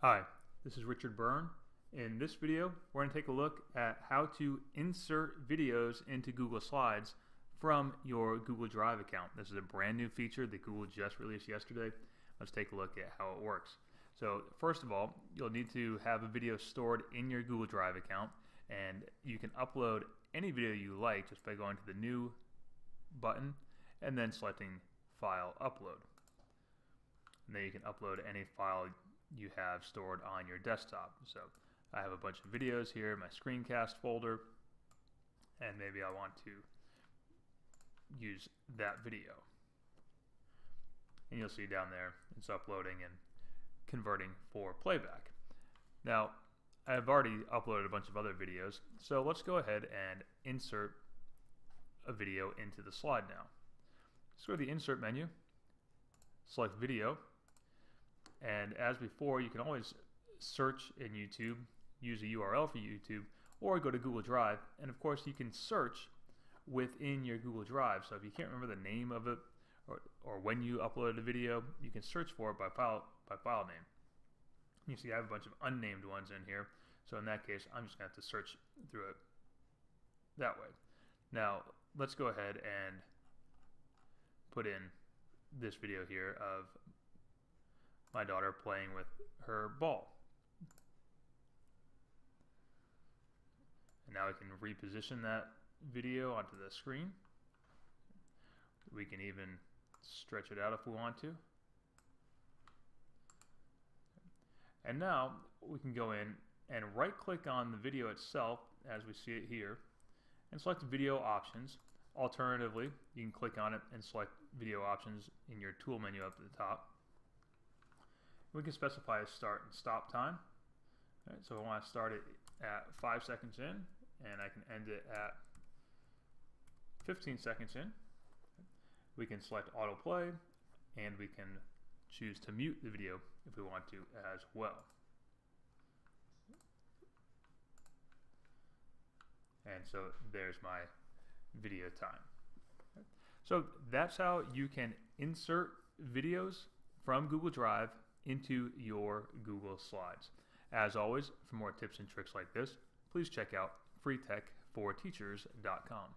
Hi, this is Richard Byrne. In this video, we're going to take a look at how to insert videos into Google Slides from your Google Drive account. This is a brand new feature that Google just released yesterday. Let's take a look at how it works. So first of all, you'll need to have a video stored in your Google Drive account and you can upload any video you like just by going to the new button and then selecting File Upload. And then you can upload any file you have stored on your desktop. So I have a bunch of videos here in my screencast folder and maybe I want to use that video. And you'll see down there it's uploading and converting for playback. Now I've already uploaded a bunch of other videos so let's go ahead and insert a video into the slide now. Let's go to the insert menu, select video, and as before, you can always search in YouTube, use a URL for YouTube, or go to Google Drive. And of course, you can search within your Google Drive. So if you can't remember the name of it or, or when you uploaded a video, you can search for it by file, by file name. You see I have a bunch of unnamed ones in here. So in that case, I'm just going to have to search through it that way. Now, let's go ahead and put in this video here of my daughter playing with her ball. And now I can reposition that video onto the screen. We can even stretch it out if we want to. And now we can go in and right click on the video itself as we see it here and select video options. Alternatively, you can click on it and select video options in your tool menu up at the top. We can specify a start and stop time. Right, so I want to start it at 5 seconds in, and I can end it at 15 seconds in. We can select autoplay, and we can choose to mute the video if we want to as well. And so there's my video time. So that's how you can insert videos from Google Drive into your Google Slides. As always, for more tips and tricks like this, please check out freetech4teachers.com.